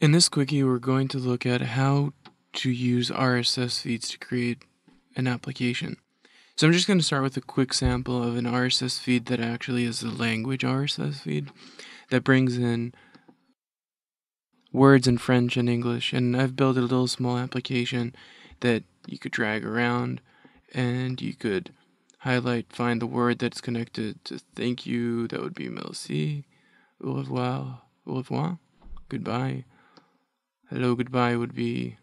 In this quickie, we're going to look at how to use RSS feeds to create an application. So I'm just going to start with a quick sample of an RSS feed that actually is a language RSS feed that brings in words in French and English. And I've built a little small application that you could drag around and you could highlight, find the word that's connected to thank you. That would be merci, au revoir, au revoir, goodbye. Hello, goodbye would be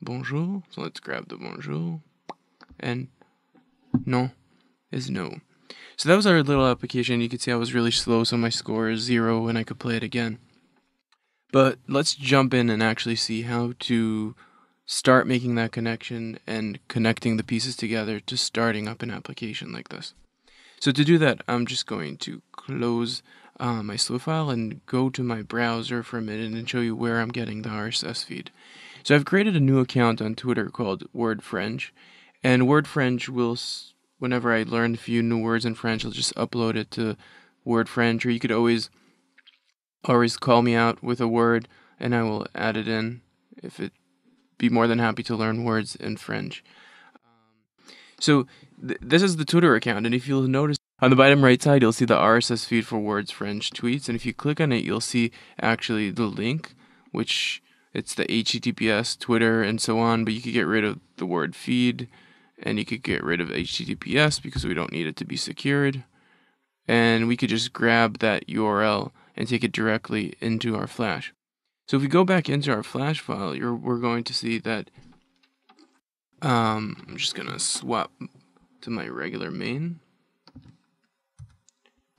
bonjour. So let's grab the bonjour. And non is no. So that was our little application. You could see I was really slow, so my score is zero and I could play it again. But let's jump in and actually see how to start making that connection and connecting the pieces together to starting up an application like this. So to do that, I'm just going to close uh, my slow file and go to my browser for a minute and show you where I'm getting the RSS feed. So I've created a new account on Twitter called Word French, and Word French will, whenever I learn a few new words in French, I'll just upload it to Word French, or you could always, always call me out with a word, and I will add it in if it be more than happy to learn words in French. So th- this is the Twitter account, and if you'll notice on the bottom right side, you'll see the RSS feed for Words French tweets, and if you click on it, you'll see actually the link, which it's the HTTPS, Twitter, and so on. But you could get rid of the word feed, and you could get rid of HTTPS because we don't need it to be secured, and we could just grab that URL and take it directly into our Flash. So if we go back into our Flash file, we're going to see that. Um, I'm just gonna swap to my regular main.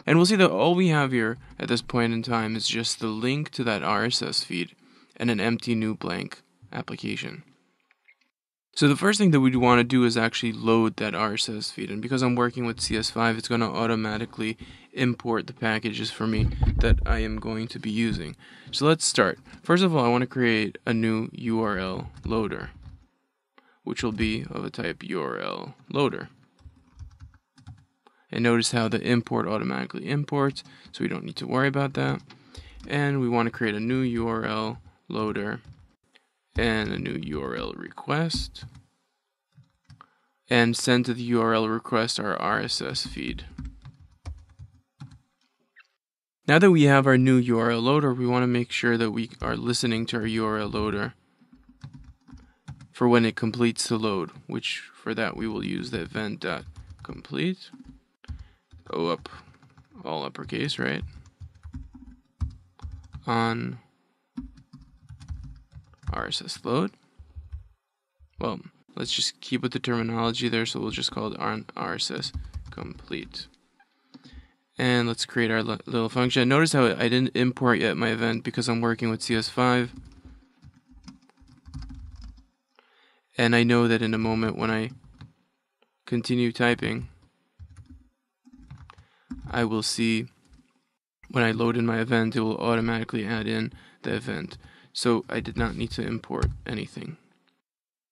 And we'll see that all we have here at this point in time is just the link to that RSS feed and an empty new blank application. So the first thing that we want to do is actually load that RSS feed. And because I'm working with CS5, it's going to automatically import the packages for me that I am going to be using. So let's start. First of all, I want to create a new URL loader, which will be of a type URL loader. And notice how the import automatically imports, so we don't need to worry about that. And we want to create a new URL loader and a new URL request and send to the URL request our RSS feed. Now that we have our new URL loader, we want to make sure that we are listening to our URL loader for when it completes the load, which for that we will use the event.complete go up all uppercase, right? On RSS load. Well, let's just keep with the terminology there, so we'll just call it on RSS complete. And let's create our little function. Notice how I didn't import yet my event because I'm working with CS5. And I know that in a moment when I continue typing, I will see when I load in my event, it will automatically add in the event. So I did not need to import anything.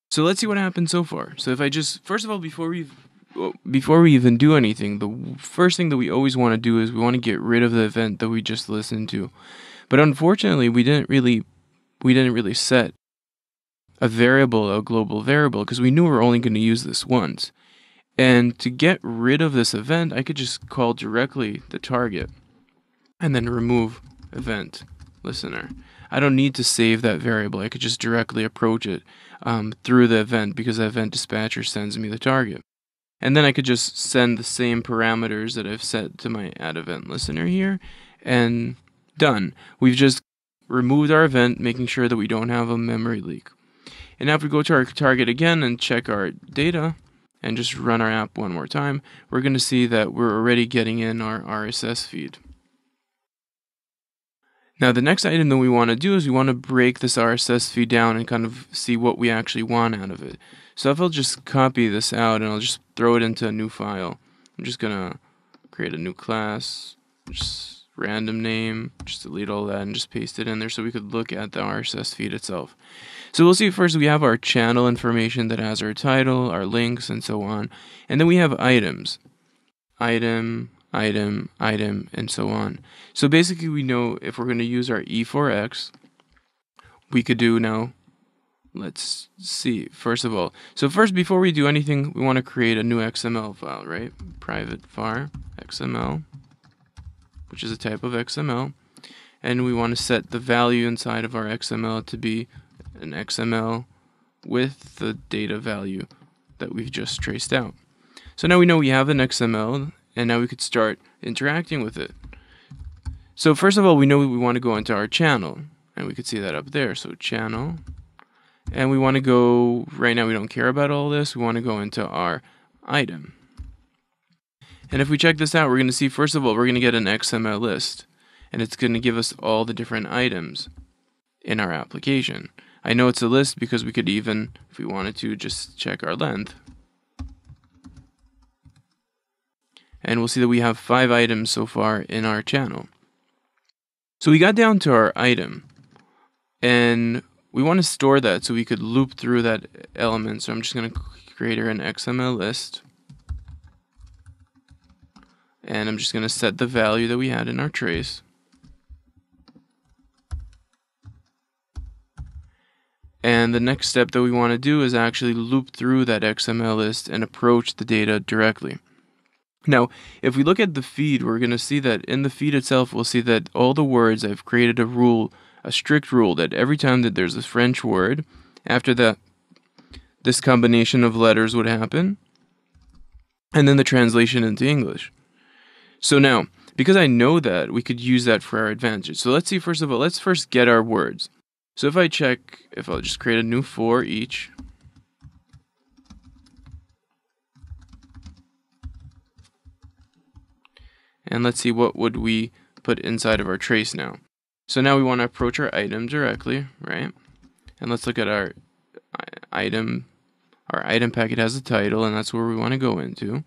So let's see what happened so far. So if I just, first of all, before we before we even do anything, the first thing that we always want to do is we want to get rid of the event that we just listened to. But unfortunately, we didn't really we didn't really set a variable, a global variable, because we knew we were only going to use this once. And to get rid of this event, I could just call directly the target and then remove event listener. I don't need to save that variable. I could just directly approach it um, through the event because the event dispatcher sends me the target. And then I could just send the same parameters that I've set to my add event listener here and done. We've just removed our event, making sure that we don't have a memory leak. And now if we go to our target again and check our data, and just run our app one more time, we're going to see that we're already getting in our RSS feed. Now, the next item that we want to do is we want to break this RSS feed down and kind of see what we actually want out of it. So if I'll just copy this out and I'll just throw it into a new file, I'm just going to create a new class, just random name, just delete all that and just paste it in there so we could look at the RSS feed itself. So we'll see first we have our channel information that has our title, our links, and so on. And then we have items. Item, item, item, and so on. So basically we know if we're going to use our E4X, we could do now, let's see, first of all. So first, before we do anything, we want to create a new XML file, right? Private var XML, which is a type of XML. And we want to set the value inside of our XML to be an XML with the data value that we've just traced out. So now we know we have an XML, and now we could start interacting with it. So first of all, we know we want to go into our channel, and we could see that up there. So channel, and we want to go, right now we don't care about all this, we want to go into our item. And if we check this out, we're going to see, first of all, we're going to get an XML list, and it's going to give us all the different items in our application. I know it's a list because we could even, if we wanted to, just check our length. And we'll see that we have five items so far in our channel. So we got down to our item, and we want to store that so we could loop through that element. So I'm just going to create an XML list. And I'm just going to set the value that we had in our trace. And the next step that we want to do is actually loop through that XML list and approach the data directly. Now, if we look at the feed, we're going to see that in the feed itself, we'll see that all the words, I've created a rule, a strict rule that every time that there's a French word, after that, this combination of letters would happen, and then the translation into English. So now, because I know that, we could use that for our advantage. So let's see, first of all, let's first get our words. So if I check, if I'll just create a new for each, and let's see what would we put inside of our trace now. So now we want to approach our item directly, right? And let's look at our item. Our item packet has a title, and that's where we want to go into.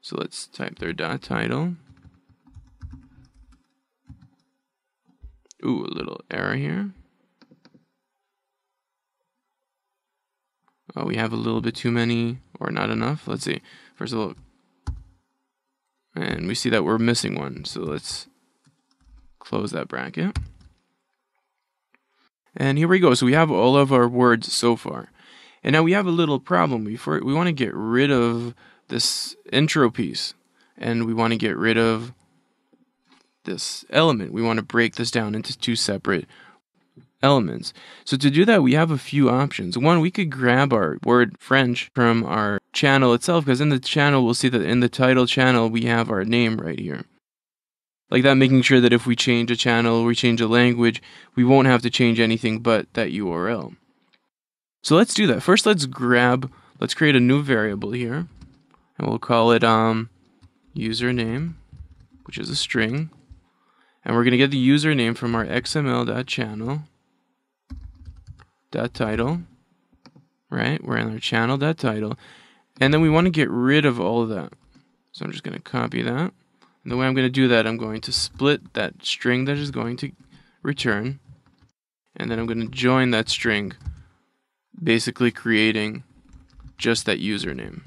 So let's type their dot title. Ooh, a little error here. Oh, we have a little bit too many or not enough. Let's see. First of all, and we see that we're missing one. So let's close that bracket. And here we go. So we have all of our words so far. And now we have a little problem. We, we want to get rid of this intro piece. And we want to get rid of this element. We want to break this down into two separate elements. So to do that, we have a few options. One, we could grab our word French from our channel itself, because in the channel, we'll see that in the title channel, we have our name right here. Like that, making sure that if we change a channel we change a language, we won't have to change anything but that URL. So let's do that. First, let's grab, let's create a new variable here, and we'll call it um, username, which is a string. And we're going to get the username from our xml.channel dot title, right? We're in our channel dot title, and then we want to get rid of all of that. So I'm just going to copy that. And the way I'm going to do that, I'm going to split that string that is going to return, and then I'm going to join that string, basically creating just that username.